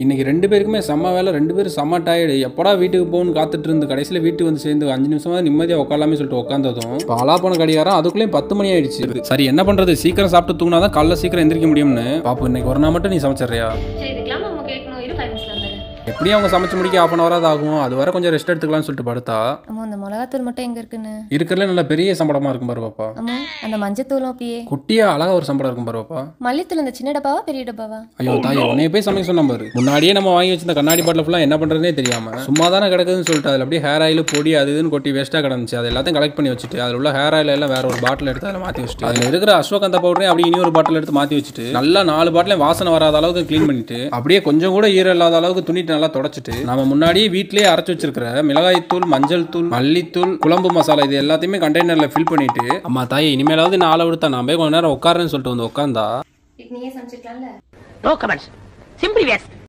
இன்னைக்கு ரெண்டு பேருக்குமே செம்ம வேலை ரெண்டு பேரும் செம்ம டயர்டு எப்படா வீட்டுக்கு போகணும்னு காத்துட்டு இருந்து கடைசியில் வீட்டுக்கு வந்து சேர்ந்து அஞ்சு நிமிஷமா நிம்மதியாக உட்காலாமே சொல்லிட்டு உட்காந்ததும் பாலா போன கடிகாரம் அதுக்குள்ளேயும் பத்து மணி ஆயிடுச்சு. சரி. என்ன பண்றது? சீக்கிரம் சாப்பிட்டு தூங்கினா தான் காலைல சீக்கிரம் எந்திரிக்க முடியும்னு. பாப்பு இன்னைக்கு ஒரு நாள் மட்டும் நீ சமைச்சிடுறியா? எப்படியும் அவங்க சமைச்சு முடிக்க ஆஃப் அன் ஹவராக ஆகும். அது வரை கொஞ்சம் ரெஸ்ட் எடுத்துக்கலாம்னு சொல்லிட்டு படுத்தா. அம்மா அந்த மிளகாத்தூள் மட்டும் எங்க இருக்குன்னு? இருக்கிறதுல நல்ல பெரிய சம்பளமா இருக்கும் பாரு பாப்பா. அந்த மஞ்சத்தூளும் அப்படியே. குட்டியா அழகா ஒரு சம்பளம் இருக்கும் பாரு பாப்பா. மல்லித்தூள் இந்த சின்ன டப்பாவா பெரிய டப்பாவா? ஐயோ தாய் உன்னைய போய் சமைக்க சொன்ன பாரு. முன்னாடியே நம்ம வாங்கி வச்சிருந்த கண்ணாடி பாட்டில் ஃபுல்லாக என்ன பண்ணுறதுனே தெரியாம சும்மா தானே கிடக்குதுன்னு சொல்லிட்டு அதில் அப்படியே ஹேர் ஆயில் பொடி அது இதுன்னு கொட்டி வேஸ்ட்டாக கிடந்துச்சு. அது எல்லாத்தையும் கலெக்ட் பண்ணி வச்சுட்டு அதில் உள்ள ஹேர் ஆயில் எல்லாம் வேற ஒரு பாட்டில் எடுத்து அதில் மாற்றி வச்சுட்டு அதில் இருக்கிற அஸ்வகந்த பவுடரையும் அப்படியே இனி ஒரு பாட்டில் எடுத்து மாற்றி வச்சுட்டு நல்லா நாலு பாட்டிலையும் வாசனை வராத அளவுக்கு க்ளீன் பண்ணிட்டு அப்படியே கொஞ்சம் கூட ஈரம் இல்லாத அளவுக்கு துணிட்டு நல்லா தொடச்சிட்டு நம்ம முன்னாடியே வீட்லயே அரைச்சு வச்சிருக்கிற மிளகாய் தூள் மஞ்சள் தூள் மல்லித்தூள் குழம்பு மசாலா இது எல்லாத்தையுமே கண்டெய்னர்ல ஃபில் பண்ணிட்டு அம்மா தாய் இனிமேலாவது நான் ஆளை விடுத்தா நான் போய் கொஞ்ச நேரம் உட்காரேன்னு சொல்லிட்டு வந்து உட்காந்தா? நீயே சமைச்சிருக்கலாம்ல?